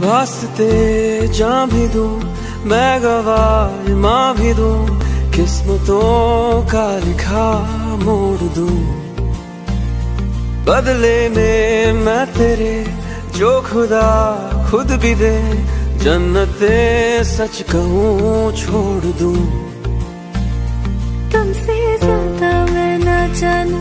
वास्ते जा भी दूँ, मैं गवाह माँ भी दूँ, किस्मतों का लिखा मोड़ दूँ। बदले में मैं तेरे, जो खुदा खुद भी दे, जन्नते सच कहूँ छोड़ दूँ। तुमसे ज़्यादा मैं ना जानू